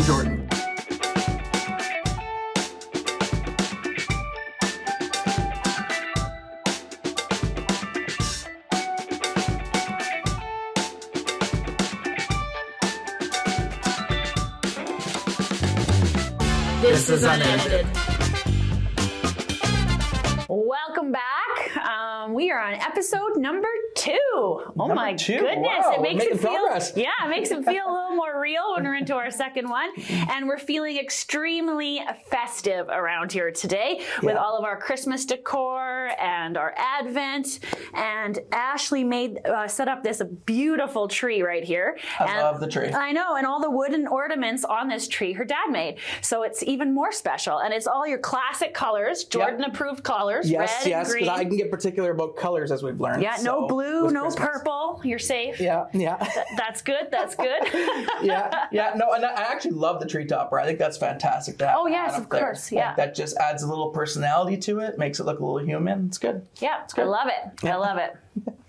I'm Jordan. This, is unedited. Welcome back. Um, we are on episode number two. Oh Number my two. goodness! Wow, it makes it feel progress. yeah, it makes it feel a little more real when we're into our second one, and we're feeling extremely festive around here today with Yeah. all of our Christmas decor and our Advent. And Ashley made uh, set up this beautiful tree right here. I And- love the tree. I know, and all the wooden ornaments on this tree her dad made. So it's even more special. And it's all your classic colors, Jordan approved colors, Yes, red yes, because. I can get particular about colors as we've learned. yeah, so no blue, no Christmas. You're safe. Yeah, yeah, That's good. That's good. yeah, yeah. No, and I actually love the tree topper. I think that's fantastic. To have Oh, yes, of there. course, Like, yeah. that just adds a little personality to it, makes it look a little human. It's good. yeah, it's good. I love it. I love it.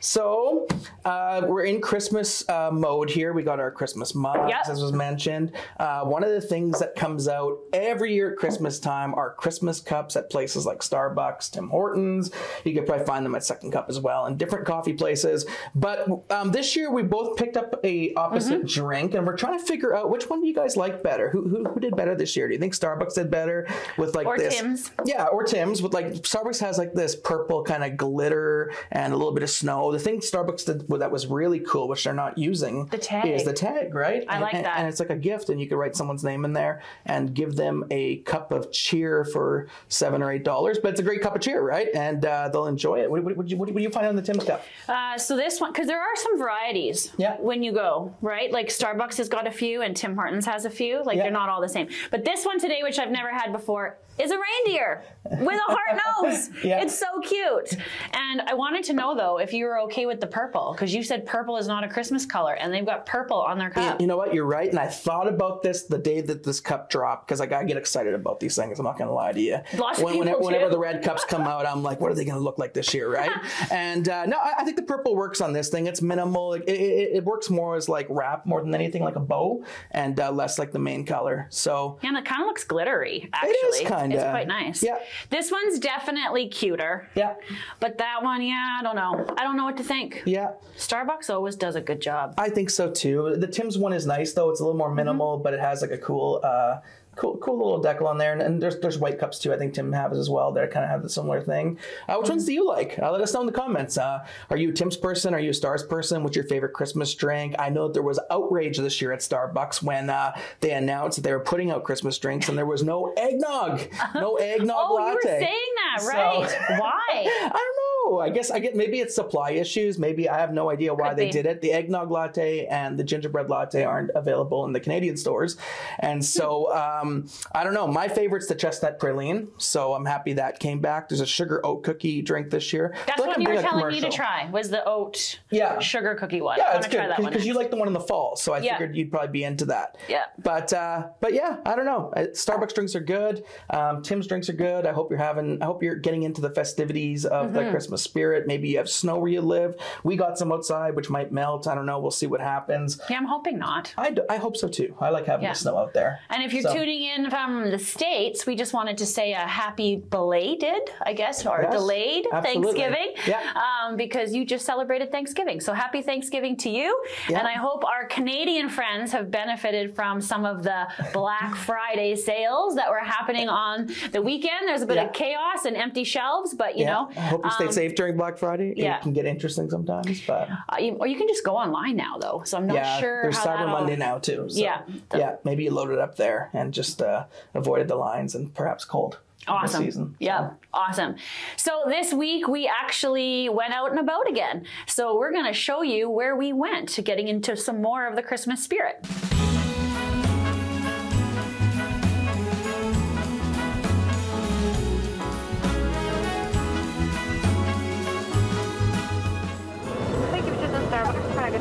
So uh, we're in Christmas uh, mode here. We got our Christmas mugs, Yep. as was mentioned. Uh, one of the things that comes out every year at Christmas time are Christmas cups at places like Starbucks, Tim Hortons. You could probably find them at Second Cup as well, and different coffee places. But um, this year we both picked up a opposite Mm-hmm. drink, and we're trying to figure out which one do you guys like better. Who, who who did better this year? Do you think Starbucks did better with like Or this? Tim's. Yeah, or Tim's with like Starbucks has like this purple kind of glitter and a little bit of snow. The thing Starbucks did well, that was really cool, which they're not using, The tag. is the tag, right? I And- like and, that. and it's like a gift, and you could write someone's name in there and give them a cup of cheer for seven or eight dollars. But it's a great cup of cheer, right? And uh, they'll enjoy it. What, what, what, do you, what do you find on the Tim's cup? Uh, so this one, because there are some varieties Yeah. when you go, right? Like Starbucks has got a few and Tim Hortons has a few. Like Yeah. they're not all the same. But this one today, which I've never had before, is a reindeer with a heart nose. Yeah. It's so cute. And I wanted to know though if you were okay with the purple, because you said purple is not a Christmas color, and they've got purple on their cup. You know what? You're right. And I thought about this the day that this cup dropped because like I get excited about these things. I'm not going to lie to you. Lots When- whenever, whenever the red cups come out, I'm like, what are they going to look like this year, right? and uh, no, I, I think the purple works on this thing. It's minimal. It, it, it works more as like wrap more than anything, like a bow, and uh, less like the main color. So yeah, and it kind of looks glittery, actually. is kinda. It's quite nice. Yeah. This one's definitely cuter. yeah, But that one, yeah, I don't know. I don't know what to think. yeah. Starbucks always does a good job. I think so too. The Tim's one is nice though. It's a little more minimal, but it has like a cool, uh, cool, cool little decal on there. And, and there's there's white cups too. I think Tim has as well. That kind of have the similar thing. Uh, which ones do you like? Uh, let us know in the comments. Uh, are you a Tim's person? Are you a Stars person? What's your favorite Christmas drink? I know that there was outrage this year at Starbucks when uh, they announced that they were putting out Christmas drinks and there was no eggnog, no eggnog Oh, you latte. were saying that, So- right? Why? I don't know. I guess I get maybe it's supply issues. Maybe I have no idea why Could they be. did it. The eggnog latte and the gingerbread latte aren't available in the Canadian stores, and so um, I don't know. My favorite's the chestnut praline, so I'm happy that came back. There's a sugar oat cookie drink this year. That's what you were telling me to try. Was the oat Yeah. sugar cookie one? I Yeah, want it's to try good that one. because you like the one in the fall, so I Yeah. figured you'd probably be into that. Yeah. But uh, but yeah, I don't know. Uh, Starbucks drinks are good. Um, Tim's drinks are good. I hope you're having. I hope you're getting into the festivities of Mm-hmm. the Christmas spirit. Maybe you have snow where you live. We got some outside, which might melt. I don't know. We'll see what happens. Yeah, I'm hoping not. I, I hope so too. I like having Yeah. the snow out there. And if you're So- tuning in from the States, we just wanted to say a happy belated, I guess, or Yes, delayed absolutely. Thanksgiving. Yeah. Um, because you just celebrated Thanksgiving. So happy Thanksgiving to you. Yeah. And I hope our Canadian friends have benefited from some of the Black Friday sales that were happening on the weekend. There's a bit Yeah. of chaos and empty shelves, but you know. I hope you stayed um, safe during Black Friday. yeah. It can get interesting sometimes, but uh, you- or you can just go online now, though. So I'm not yeah, sure there's Cyber Monday now too. So, Yeah. yeah. Maybe you load it up there and just uh, avoided the lines and perhaps cold. Awesome. Season. Yeah, awesome. So this week we actually went out and about again. So we're going to show you where we went, getting into some more of the Christmas spirit.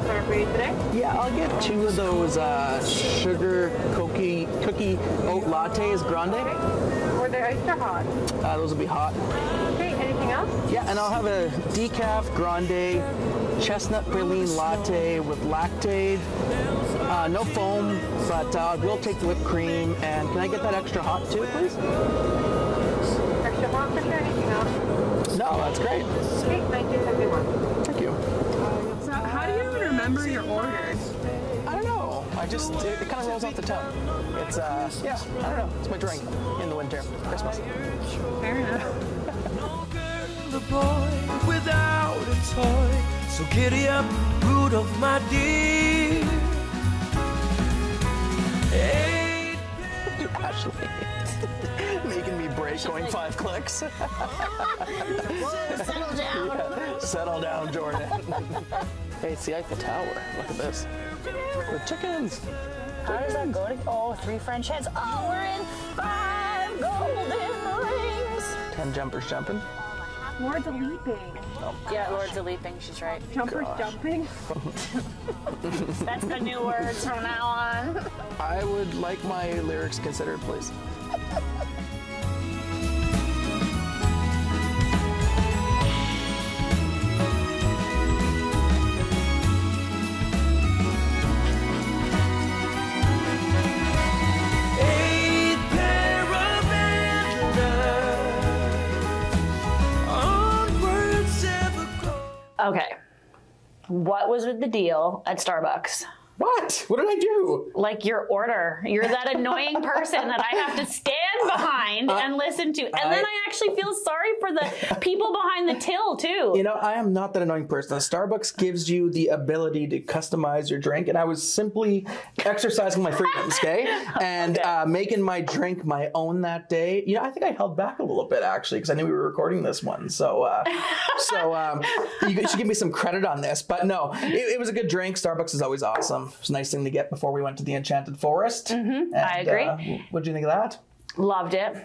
Starbucks. Can I get started for you today? Yeah, I'll get two of those uh, sugar cookie cookie oat lattes grande. Were they iced or hot? Uh, those will be hot. Okay, anything else? Yeah, and I'll have a decaf grande chestnut praline latte with lactate. Uh, no foam, but uh, we'll take the whipped cream. And can I get that extra hot too, please? Extra hot for sure. Anything else? No, that's great. Okay, thank you. Have remember your orders? I don't know. I just it, it kind of rolls off the tongue. It's uh yeah. I don't know. It's my drink in the winter, Christmas. Fair enough. the boy without a toy. So giddy up, Rudolph, my dear. Hey, Ashley, making me break going five clicks. Settle down. Settle down, Jordan. Hey, it's the Eiffel Tower. Look at this. The chickens. How does that go? To, oh, three French heads. Oh, we're in five golden rings. Ten jumpers jumping. Lords of leaping. Oh, yeah, Lords of Leaping. She's right. Jumpers jumping. That's the new words from now on. I would like my lyrics considered, please. What was with the deal at Starbucks? What? What did I do? Like your order. You're that annoying person that I have to stand behind and listen to. And then I actually feel sorry for the people behind the till, too. You know, I am not that annoying person. Starbucks gives you the ability to customize your drink, and I was simply exercising my freedoms, okay, and uh, making my drink my own that day. You know, I think I held back a little bit actually because I knew we were recording this one. So, uh, so um, you should give me some credit on this. But no, it, it was a good drink. Starbucks is always awesome. It's a nice thing to get before we went to the Enchanted Forest. Mm-hmm, I agree. what do you think of that? Loved it.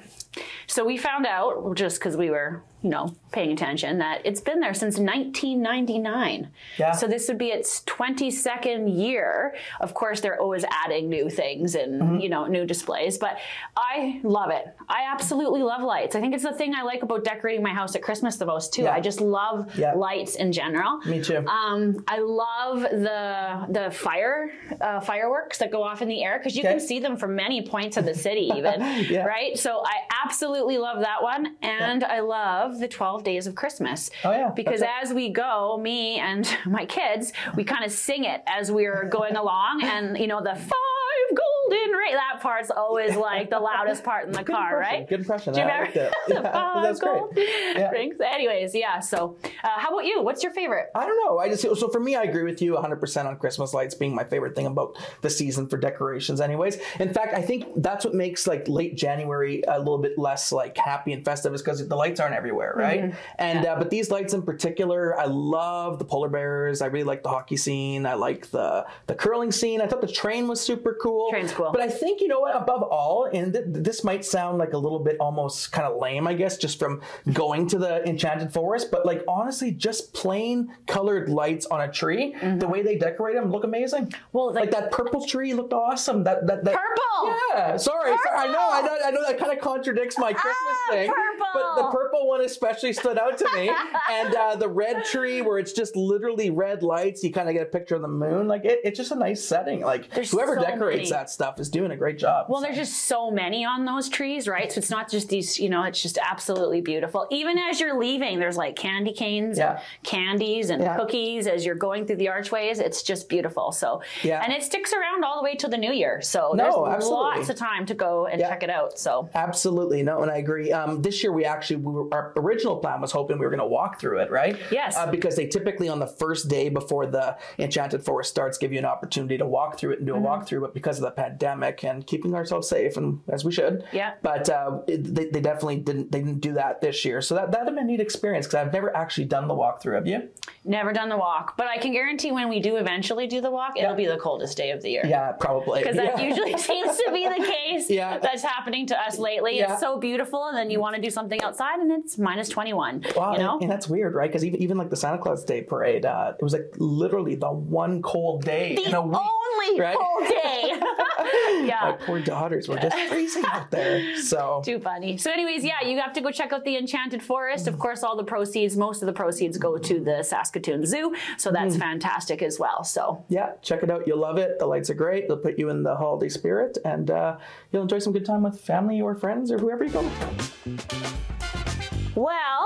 So we found out, just because we were, you know, paying attention, that it's been there since 1999. Yeah. So this would be its 22nd year. Of course, they're always adding new things and, you know, new displays, but I love it. I absolutely love lights. I think it's the thing I like about decorating my house at Christmas the most, too. Yeah. I just love Yeah. lights in general. Me too. Um, I love the the fire uh, fireworks that go off in the air because you Okay. can see them from many points of the city, even Yeah. right. So I absolutely love that one, and I love the Twelve Days of Christmas. Oh, yeah. because as we go, me and my kids, we kind of sing it as we're going along, and you know the five golden ring. That part's always like the loudest part in the Good car, impression. right? Good impression. Do you remember it. Yeah, that's great. Yeah. rings? Anyways, yeah. So, uh, how about you? What's your favorite? I don't know. I just so for me, I agree with you 100% on Christmas lights being my favorite thing about the season for decorations. Anyways, in fact, I think that's what makes like late January a little bit less like happy and festive is because the lights aren't everywhere, right? And uh, but these lights in particular, I love the polar bears. I really like the hockey scene. I like the the curling scene. I thought the train was super cool. Train's But I think you know what? Above all, and th- this might sound like a little bit almost kind of lame, I guess, just from going to the Enchanted Forest. But like honestly, just plain colored lights on a tree, the way they decorate them look amazing. Mm-hmm. Well, like, like- that purple tree looked awesome. That that, that Purple! Yeah. Sorry, sorry. I know. I know. I know that kind of contradicts my Christmas Ah, thing. But the purple! purple one especially stood out to me, and uh, the red tree where it's just literally red lights. You kind of get a picture of the moon. Like it, it's just a nice setting. Like There's whoever so decorates many. that stuff is doing a great job. Well, there's just so many on those trees, right? So it's not just these, you know, it's just absolutely beautiful. Even as you're leaving, there's like candy canes Yeah. and candies and Yeah. cookies as you're going through the archways. It's just beautiful. So, Yeah. and it sticks around all the way till the new year. So No, there's absolutely. lots of time to go and Yeah. check it out. So, Absolutely, no, and I agree. Um, this year we actually, we were, our original plan was hoping we were going to walk through it, right? Yes. Uh, because they typically on the first day before the Enchanted Forest starts give you an opportunity to walk through it and do a walkthrough, but because of the pandemic and keeping ourselves safe, and as we should, Yeah. But uh, it, they, they definitely didn't they didn't do that this year, so that that'd have been a neat experience because I've never actually done the walkthrough. Have you? never done the walk, but I can guarantee when we do eventually do the walk, it'll be the coldest day of the year. Yeah, probably. Because that Yeah. usually seems to be the case Yeah. that's happening to us lately. Yeah. It's so beautiful, and then you want to do something outside, and it's minus 21. Wow, you know? and, and that's weird, right? Because even, even like the Santa Claus Day parade, uh, it was like literally the one cold day the in a week. only Right? whole day. My poor daughters were just freezing out there. So Too funny. So, anyways, yeah, you have to go check out the Enchanted Forest. Of course, all the proceeds, most of the proceeds go to the Saskatoon Zoo. So that's Mm. fantastic as well. So yeah, check it out. You'll love it. The lights are great. They'll put you in the holiday spirit, and uh, you'll enjoy some good time with family or friends or whoever you go with. Well,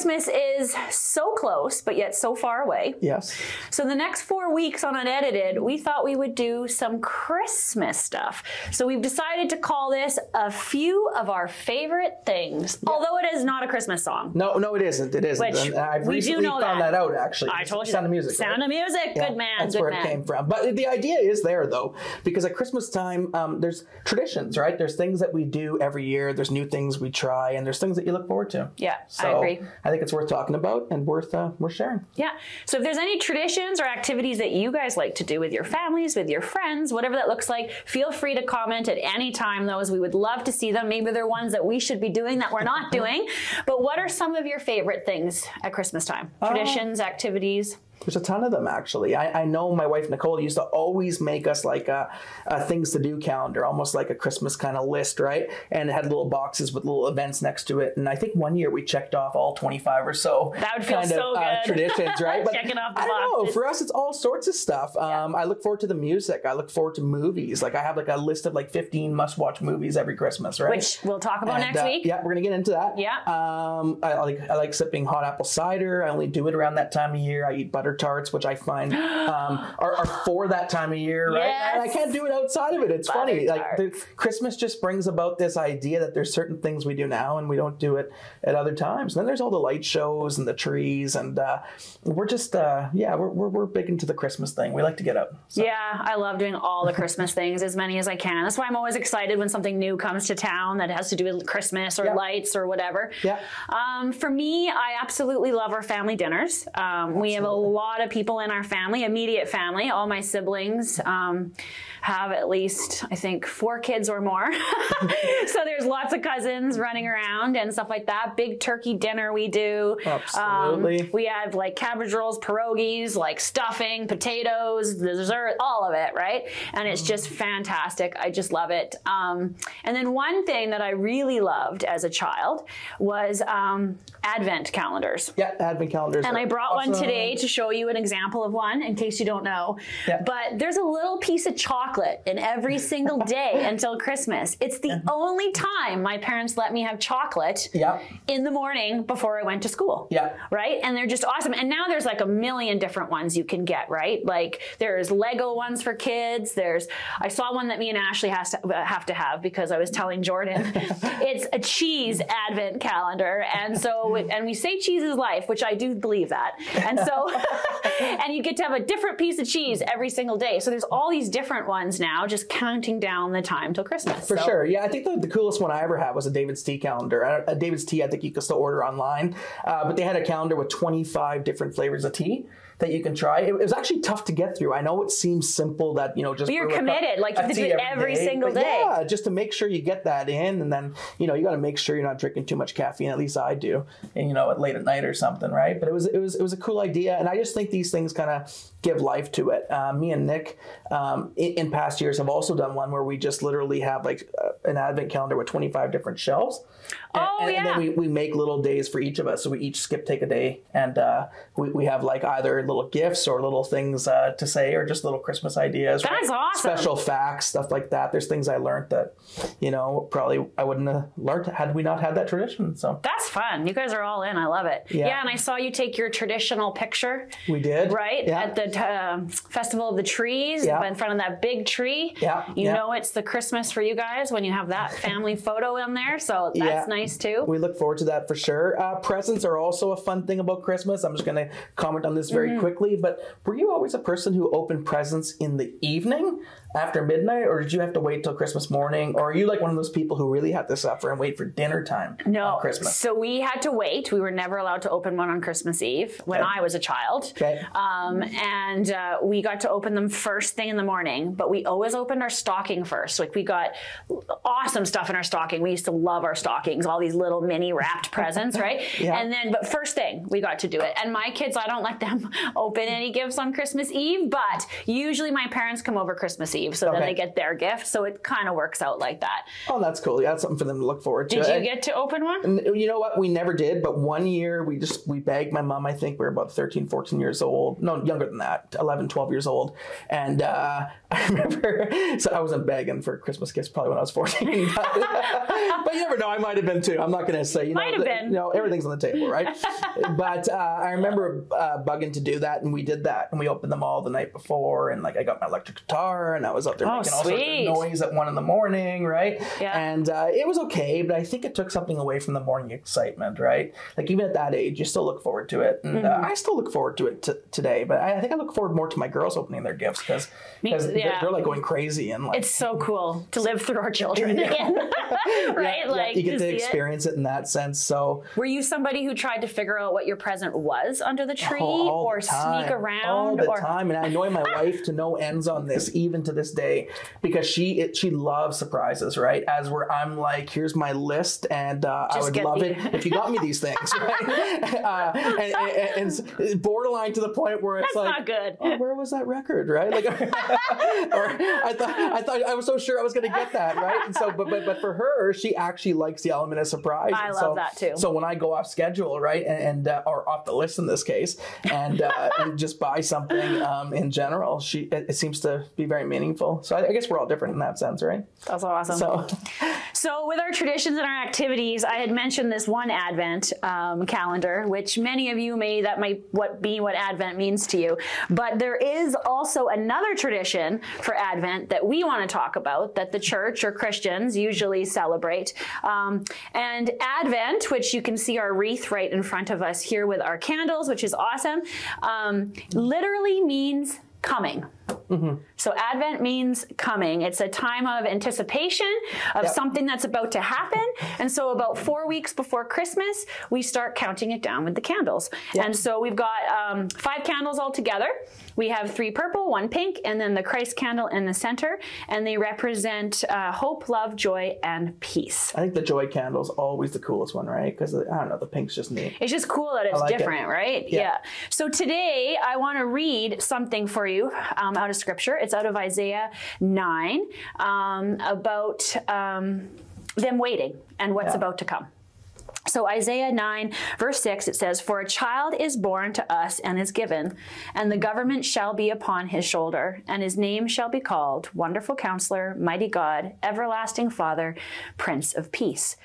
Christmas is so close, but yet so far away. Yes. So, the next four weeks on Unedited, we thought we would do some Christmas stuff. So, we've decided to call this a few of our favorite things, although it is not a Christmas song. No, no, it isn't. It isn't. Which I've we do know found that. that. out. Actually, I told you. Sound that. of music. Sound right? of music. Yeah, Good man. That's good where man. it came from. But the idea is there though, because at Christmas time, um, there's traditions, right? There's things that we do every year. There's new things we try, and there's things that you look forward to. Yeah, I So agree. I think it's worth talking about and worth uh, worth sharing. Yeah. So if there's any traditions or activities that you guys like to do with your families, with your friends, whatever that looks like, feel free to comment at any time. Those we would love to see them. Maybe they're ones that we should be doing that we're not doing. But what are some of your favorite things at Christmas time? Uh, Traditions, activities. There's a ton of them actually. I, I know my wife Nicole used to always make us like a, a things to do calendar, almost like a Christmas kind of list, right? And it had little boxes with little events next to it. And I think one year we checked off all 25 or so. That would feel kind so of, uh, traditions, right? Checking off the I don't know. For us, it's all sorts of stuff. Um, I look forward to the music. I look forward to movies. Like I have like a list of like 15 must-watch movies every Christmas, right? Which we'll talk about And, next uh, week. Yeah, we're gonna get into that. Yeah. Um, I like I like sipping hot apple cider. I only do it around that time of year. I eat butter tarts, which I find um, are, are for that time of year, right? And I can't do it outside of it. It's Butter funny. Like the. Christmas just brings about this idea that there's certain things we do now and we don't do it at other times. And then there's all the light shows and the trees, and uh, we're just uh, yeah, we're, we're we're big into the Christmas thing. We like to get up. So. Yeah, I love doing all the Christmas things, as many as I can. That's why I'm always excited when something new comes to town that has to do with Christmas or Yeah. lights or whatever. Yeah. Um, for me, I absolutely love our family dinners. Um, we have a. lot of people in our family, immediate family. All my siblings um, have at least, I think, four kids or more. so there's lots of cousins running around and stuff like that. Big turkey dinner we do. Absolutely. Um, we have like cabbage rolls, pierogies, like stuffing, potatoes, dessert, all of it, right? And it's just fantastic. I just love it. Um, and then one thing that I really loved as a child was um, advent calendars. Yeah, advent calendars. And I brought one today to show you an example of one in case you don't know. Yeah. But there's a little piece of chocolate in every single day until Christmas. It's the only time my parents let me have chocolate Yeah. in the morning before I went to school. Yeah. Right? And they're just awesome. And now there's like a million different ones you can get, right? Like there's Lego ones for kids. There's I saw one that me and Ashley has to uh, have to have because I was telling Jordan it's a cheese advent calendar. And so and we say cheese is life, which I do believe that. And so and you get to have a different piece of cheese every single day. So there's all these different ones now just counting down the time till Christmas. For So- sure. Yeah, I think the, the coolest one I ever had was a David's Tea calendar. A David's Tea, I think you can still order online, uh, but they had a calendar with 25 different flavors of tea that you can try. It, was actually tough to get through. I know it seems simple that, you know, just But you're brew a cup committed, like, you have to do it every single day. Yeah, just to make sure you get that in. And then, you know, you got to make sure you're not drinking too much caffeine. At least I do. And, you know, at late at night or something, right? But it was, it was, it was a cool idea. And I just think these things kind of give life to it. Uh, me and Nick, um, in, in past years, have also done one where we just literally have like uh, an advent calendar with 25 different shelves. And, Oh, and, and then we, we make little days for each of us. So we each skip take a day and uh, we, we have like either little gifts or little things uh, to say or just little Christmas ideas. That's right? awesome. Special facts, stuff like that. There's things I learned that, you know, probably I wouldn't have learned had we not had that tradition. So That's fun. You guys are all in. I love it. Yeah. Yeah, and I saw you take your traditional picture, we did. right, Yeah. at the uh, Festival of the Trees Yeah. in front of that big tree. Yeah, You yeah. know it's the Christmas for you guys when you have that family photo in there. So that's Yeah. Nice too. We look forward to that for sure. Uh, presents are also a fun thing about Christmas. I'm just going to comment on this very Mm-hmm. quickly. But were you always a person who opened presents in the evening after midnight, or did you have to wait till Christmas morning? Or are you like one of those people who really had to suffer and wait for dinner time no, on Christmas? so we had to wait. We were never allowed to open one on Christmas Eve when Okay. I was a child. Okay. Um, and uh, we got to open them first thing in the morning, but we always opened our stocking first. Like we got awesome stuff in our stocking. We used to love our stockings, all these little mini wrapped presents, right? Yeah. And then, but first thing we got to do it. And my kids, I don't let them open any gifts on Christmas Eve, but usually my parents come over Christmas Eve, so then they get their gift. So it kind of works out like that. Oh, that's cool. Yeah, that's something for them to look forward to. Did you get to open one? and you know what? We never did, but one year we just we begged my mom. I think we were about 13, 14 years old. No, younger than that, 11, 12 years old. And uh, I remember, so I wasn't begging for Christmas gifts probably when I was 14. but, but you never know. I might have been too. I'm not going to say, you know, Might have been. you know, everything's on the table, right? but uh, I remember uh, bugging to do that, and we did that, and we opened them all the night before, and like I got my electric guitar, and I was up there Oh, making all sorts of noise at one in the morning, right? Yeah. And uh, it was okay, but I think it took something away from the morning excitement, right? Like even at that age, you still look forward to it, and Mm-hmm. uh, I still look forward to it t- today. But I, I think I look forward more to my girls opening their gifts because Me- they're, they're like going crazy and like It's so cool to live through our children again, right? yeah, like you get to it. experience it in that sense. So Were you somebody who tried to figure out what your present was under the tree, Oh, or the sneak around, all the or time. And I annoy my wife to no ends on this, even to this day, because she it, she loves surprises. Right, as where I'm like, here's my list, and uh, I would love it if you got me these things. Right? uh, and, and, and it's borderline to the point where it's That's like, good. oh, where was that record? Right, like, or I thought I thought I was so sure I was going to get that. Right, and so but but but for her, she actually likes the element of surprise. I And love so- that too. So when I go off schedule, right, and, and uh, or off the list in this case, and uh, and just buy something um, in general, she it, it seems to be very meaningful. So I, I guess we're all different in that sense, right? that's awesome. So So, with our traditions and our activities, I had mentioned this one Advent um, calendar, which many of you may that might what be what Advent means to you. But there is also another tradition for Advent that we want to talk about that the church or Christians usually celebrate. Um, and Advent, which you can see our wreath right in front of us here with our candles, which is awesome, um, literally means coming. So Advent means coming. It's a time of anticipation of Yep. something that's about to happen. And so about four weeks before Christmas, we start counting it down with the candles. And so we've got um, five candles all together. We have three purple, one pink, and then the Christ candle in the center. And they represent uh, hope, love, joy, and peace. I think the joy candle is always the coolest one, right? Because I don't know, the pink's just neat. It's just cool that it's like it. different, right? Yeah. So today I want to read something for you um, out of scripture. It's out of Isaiah 9 um, about um, them waiting and what's Yeah. about to come. So Isaiah 9, verse 6, it says, For a child is born to us and is given, and the government shall be upon his shoulder, and his name shall be called Wonderful Counselor, Mighty God, Everlasting Father, Prince of Peace.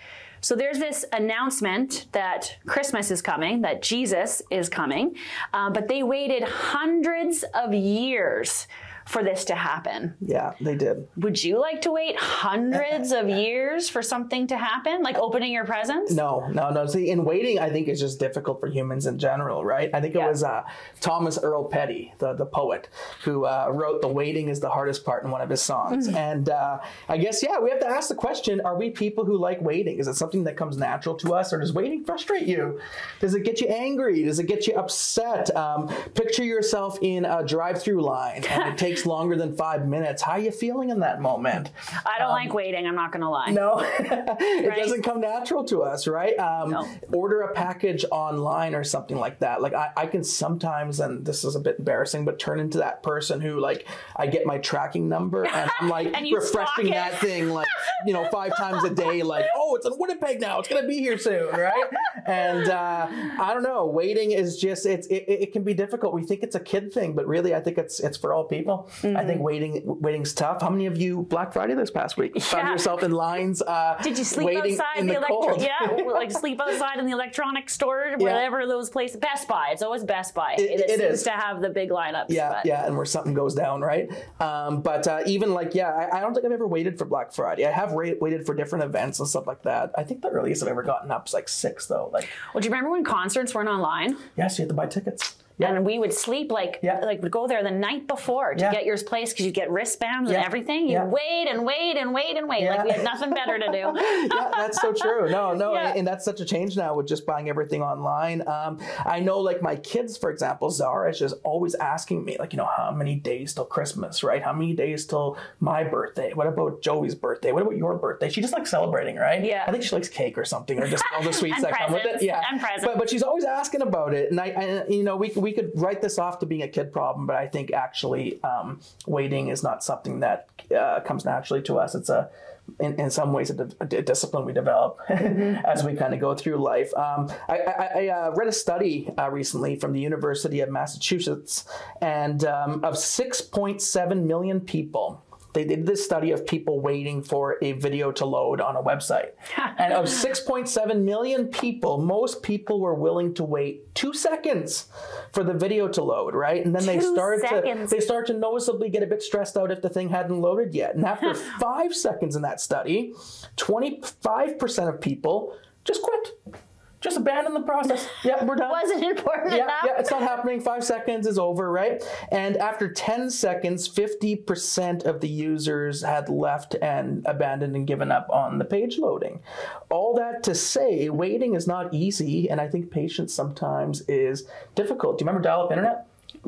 So there's this announcement that Christmas is coming, that Jesus is coming, uh, but they waited hundreds of years for this to happen. Yeah, they did. Would you like to wait hundreds of years for something to happen, like opening your presents? No, no, no. See, in waiting, I think is just difficult for humans in general, right? I think it Yeah. was uh, Thomas Earl Petty, the, the poet, who uh, wrote "The Waiting is the Hardest Part" in one of his songs. Mm-hmm. and uh, I guess, yeah, we have to ask the question: Are we people who like waiting? Is it something that comes natural to us, or does waiting frustrate you? Does it get you angry? Does it get you upset? Um, picture yourself in a drive-through line, and it takes longer than five minutes. How are you feeling in that moment? I don't like waiting, I'm not going to lie. Um, No, it Right? doesn't come natural to us, right? Um, No. Order a package online or something like that. Like I, I can sometimes, and this is a bit embarrassing, but turn into that person who like I get my tracking number and I'm like And refreshing that thing like you know five times a day. Like oh, it's in Winnipeg now. It's gonna be here soon, right? And uh, I don't know. Waiting is just it's it, it can be difficult. We think it's a kid thing, but really I think it's it's for all people. I think waiting waiting's tough. How many of you Black Friday this past week found Mm-hmm. Yourself in lines? Uh, Did you sleep waiting outside in the, the, cold? Yeah, like sleep outside in the electronic store, wherever those places. Best Buy. It's always Best Buy. It- it it seems is. to have the big lineups. Yeah, but- yeah, and where something goes down, right? Um, but uh, even like, yeah, I, I don't think I've ever waited for Black Friday. I have ra- waited for different events and stuff like that. I think the earliest I've ever gotten up is like six, though. Like, Well, do you remember when concerts weren't online? yes, you had to buy tickets. Yeah. And we would sleep like Yeah. like we'd go there the night before to Yeah. get yours placed because you get wristbands and everything. You wait and wait and wait and wait like we had nothing better to do. yeah, that's so true. No, no, and, and that's such a change now with just buying everything online. Um, I know, like my kids, for example, Zara is just always asking me, like, you know, how many days till Christmas, right? How many days till my birthday? What about Joey's birthday? What about your birthday? She just likes celebrating, right? Yeah. I think she likes cake or something, or just all the sweets that come with it. Yeah, And presents. But, but she's always asking about it, and I, I you know, we we could write this off to being a kid problem, but I think actually um, waiting is not something that uh, comes naturally to us. It's a in, in some ways a, a discipline we develop as we kind of go through life. Um, I, I, I uh, read a study uh, recently from the University of Massachusetts, and um, of 6.7 million people. They did this study of people waiting for a video to load on a website. and of 6.7 million people, most people were willing to wait two seconds for the video to load, right? And then they Two started to they start to noticeably get a bit stressed out if the thing hadn't loaded yet. And after five seconds in that study, 25% of people just quit. Just abandon the process. Yeah, we're done. Wasn't important yeah, enough. yeah, it's not happening. Five seconds is over, right? And after 10 seconds, 50% of the users had left and abandoned and given up on the page loading. All that to say, waiting is not easy, and I think patience sometimes is difficult. Do you remember dial up internet?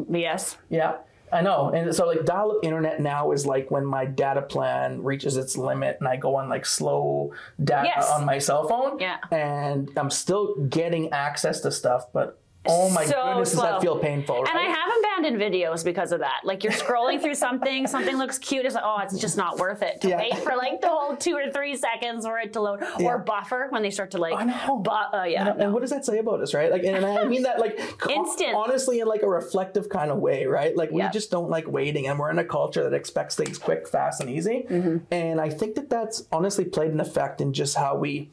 Yes. Yeah. I know. And so like dial up internet now is like when my data plan reaches its limit and I go on like slow data Yes. on my cell phone. Yeah. And I'm still getting access to stuff, but oh my So goodness, does that feel painful, right? And I have abandoned videos because of that. Like you're scrolling through something, something looks cute, it's like, oh, it's just not worth it to Yeah. wait for like the whole two or three seconds for it to load Yeah. or buffer when they start to like, I know. bu- uh, yeah. And what does that say about us, right? Like, and I mean that like Instant. honestly, in like a reflective kind of way, right? Like we Yeah. just don't like waiting, and we're in a culture that expects things quick, fast, and easy. Mm-hmm. And I think that that's honestly played an effect in just how we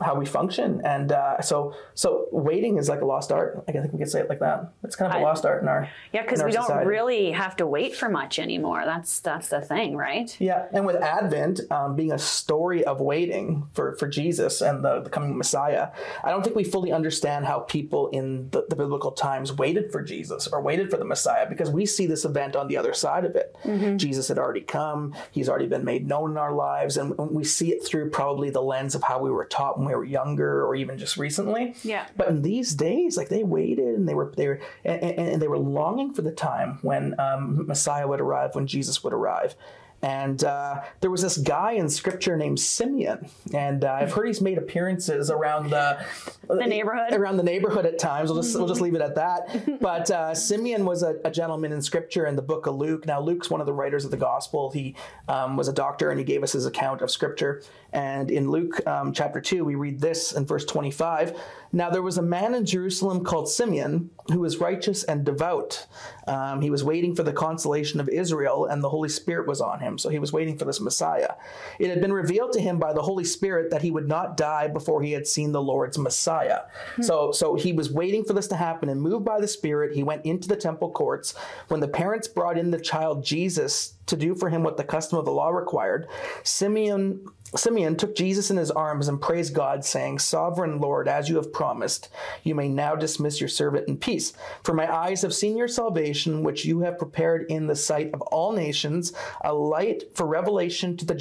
how we function. And uh, so so waiting is like a lost art. I think we could say it like that. It's kind of a lost art in our Yeah, because we don't really have to wait for much anymore. That's that's the thing, right? Yeah, and with Advent um, being a story of waiting for, for Jesus and the, the coming Messiah, I don't think we fully understand how people in the, the biblical times waited for Jesus or waited for the Messiah because we see this event on the other side of it. Jesus had already come, he's already been made known in our lives, and we see it through probably the lens of how we were taught we were younger or even just recently. Yeah. But in these days, like they waited and they were they were and, and, they were longing for the time when um, Messiah would arrive, when Jesus would arrive. And uh, there was this guy in scripture named Simeon, and uh, I've heard he's made appearances around the The neighborhood. around the neighborhood at times. We'll just we'll just leave it at that. But uh, Simeon was a, a gentleman in Scripture in the book of Luke. Now Luke's one of the writers of the Gospel. He um, was a doctor and he gave us his account of Scripture. And in Luke um, chapter two, we read this in verse twenty-five. Now there was a man in Jerusalem called Simeon who was righteous and devout. Um, he was waiting for the consolation of Israel, and the Holy Spirit was on him. So he was waiting for this Messiah. It had been revealed to him by the Holy Spirit that he would not die before he had seen the Lord's Messiah. So, so he was waiting for this to happen, and moved by the Spirit, he went into the temple courts. When the parents brought in the child Jesus to do for him what the custom of the law required, Simeon Simeon took Jesus in his arms and praised God, saying, Sovereign Lord, as you have promised, you may now dismiss your servant in peace. For my eyes have seen your salvation, which you have prepared in the sight of all nations, a light for revelation to the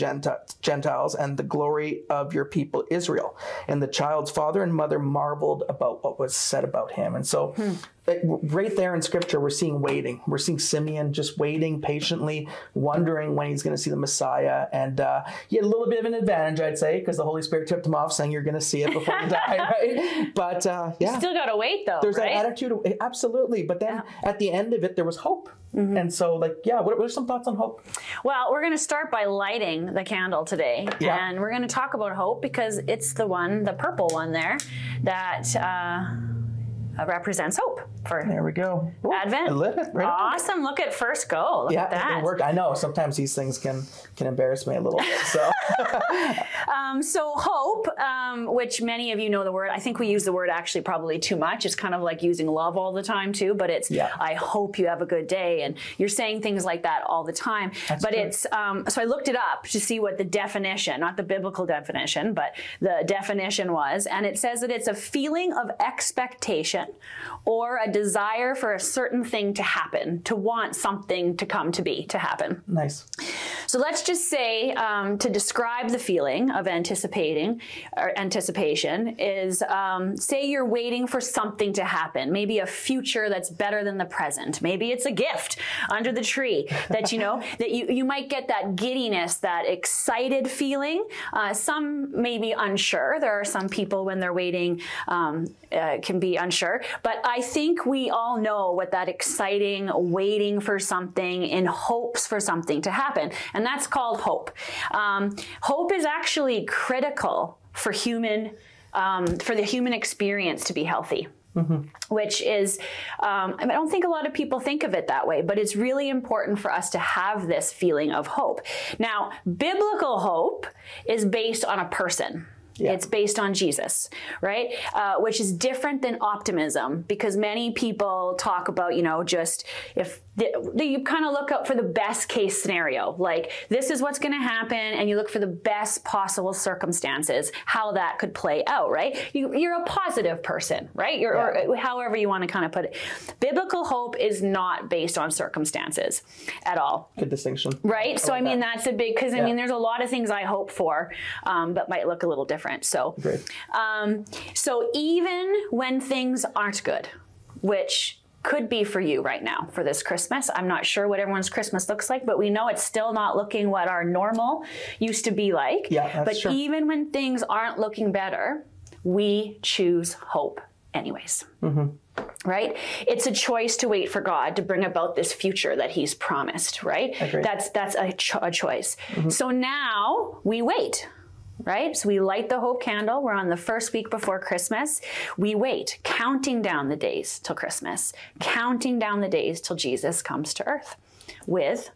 Gentiles and the glory of your people Israel. And the child's father and mother marveled about what was said about him. And so, like, right there in scripture, we're seeing waiting. We're seeing Simeon just waiting patiently, wondering when he's going to see the Messiah. And uh, he had a little bit of an advantage, I'd say, because the Holy Spirit tipped him off, saying, You're going to see it before you die, right? But uh, yeah. Still gotta wait though, there's right? that attitude, of, absolutely. But then at the end of it, there was hope. And so, like, yeah, what, what are some thoughts on hope? Well, we're going to start by lighting the candle today. Yeah. And we're going to talk about hope because it's the one, the purple one there, that uh, represents hope for There we go. Ooh, Advent. Right Awesome. Look at first go. Look Yeah, at that. it worked. I know sometimes these things can can embarrass me a little bit. So Um, so hope, um, which many of you know the word. I think we use the word actually probably too much. It's kind of like using love all the time too. But it's Yeah. I hope you have a good day, and you're saying things like that all the time. but true. it's um, so I looked it up to see what the definition, not the biblical definition, but the definition was, and it says that it's a feeling of expectation or a desire for a certain thing to happen, to want something to come to be, to happen. nice. So let's just say um, to describe the feeling of anticipating or anticipation is um, say you're waiting for something to happen, maybe a future that's better than the present. Maybe it's a gift under the tree that you know that you you might get that giddiness, that excited feeling. Uh, some may be unsure. There are some people when they're waiting um, uh, can be unsure, but I think we all know what that exciting waiting for something in hopes for something to happen, and that's called hope. Um, hope is actually critical for human um, for the human experience to be healthy. Which is, um, I don't think a lot of people think of it that way, but it's really important for us to have this feeling of hope. Now, biblical hope is based on a person. Yeah. It's based on Jesus, right? Uh, which is different than optimism because many people talk about, you know, just if the, you kind of look up for the best case scenario, like this is what's going to happen, and you look for the best possible circumstances, how that could play out, right? You, you're a positive person, right? You're, or however you want to kind of put it. Biblical hope is not based on circumstances at all. Good distinction. Right. So I mean that. that's a big because I Yeah. mean there's a lot of things I hope for, um, but might look a little different. So, um, so even when things aren't good, which could be for you right now for this Christmas. I'm not sure what everyone's Christmas looks like, but we know it's still not looking what our normal used to be like. Yeah, that's but true. even when things aren't looking better, we choose hope anyways mm-hmm. right it's a choice to wait for god to bring about this future that he's promised right Agreed. that's that's a, cho- a choice mm-hmm. so now we wait right? So we light the hope candle. We're on the first week before christmas. We wait counting down the days till christmas counting down the days till jesus comes to earth with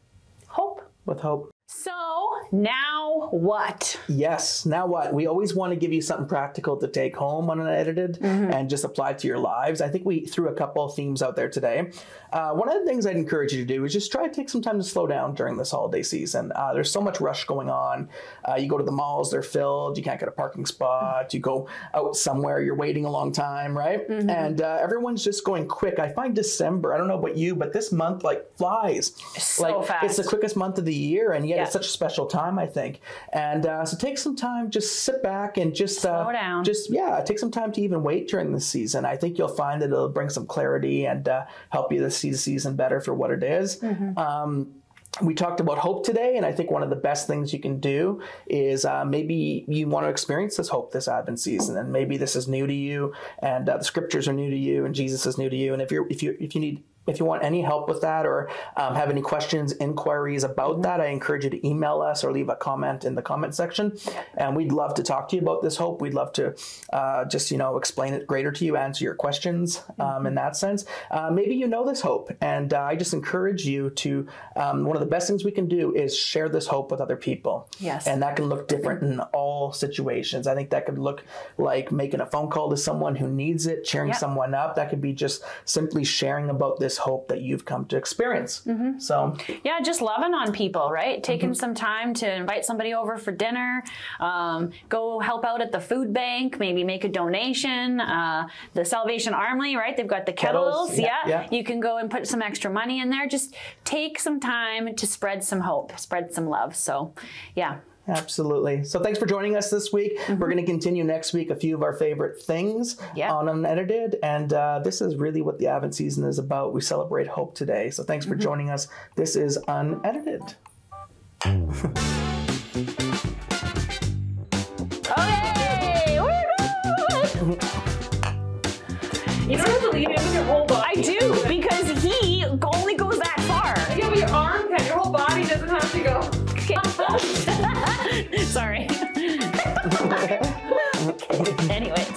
hope. With hope. so now what Yes. Now what? We always want to give you something practical to take home on unedited Mm-hmm. and just apply to your lives. I think we threw a couple themes out there today. Uh, one of the things I'd encourage you to do is just try to take some time to slow down during this holiday season. Uh, there's so much rush going on. Uh, you go to the malls, they're filled. You can't get a parking spot. You go out somewhere, you're waiting a long time, right? Mm-hmm. And uh, everyone's just going quick. I find December, I don't know about you, but this month like flies. So like, It's the quickest month of the year, and yet Yeah. it's such a special time, I think. And uh, so take some time, just sit back and just uh, Slow down. Just yeah, take some time to even wait during the season. I think you'll find that it'll bring some clarity and uh, help you to see the season better for what it is. Mm-hmm. Um, we talked about hope today, and I think one of the best things you can do is uh, maybe you want to experience this hope this Advent season, and maybe this is new to you, and uh, the scriptures are new to you, and Jesus is new to you. And if you're if you if you need if you want any help with that or um, have any questions, inquiries about that, I encourage you to email us or leave a comment in the comment section. And we'd love to talk to you about this hope. We'd love to uh, just, you know, explain it greater to you, answer your questions um, in that sense. Uh, maybe you know this hope. And uh, I just encourage you to, um, one of the best things we can do is share this hope with other people. Yes. And that can look different in all situations. I think that could look like making a phone call to someone who needs it, cheering Yep. someone up. That could be just simply sharing about this hope that you've come to experience. So, Yeah, just loving on people, right? Taking Mm-hmm. some time to invite somebody over for dinner, um, go help out at the food bank, maybe make a donation. Uh, the Salvation Army, right? They've got the kettles. Kettles, yeah, yeah. You can go and put some extra money in there. Just take some time to spread some hope, spread some love. So, yeah. Absolutely. So thanks for joining us this week. We're going to continue next week a few of our favorite things Yeah. on Unedited. And uh, this is really what the Advent season is about. We celebrate hope today. So thanks for joining us. This is Unedited. Okay! Woo-hoo! You don't have to leave it with your whole body. I do because he only Sorry. anyway.